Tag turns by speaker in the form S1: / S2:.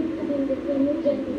S1: believe that independence and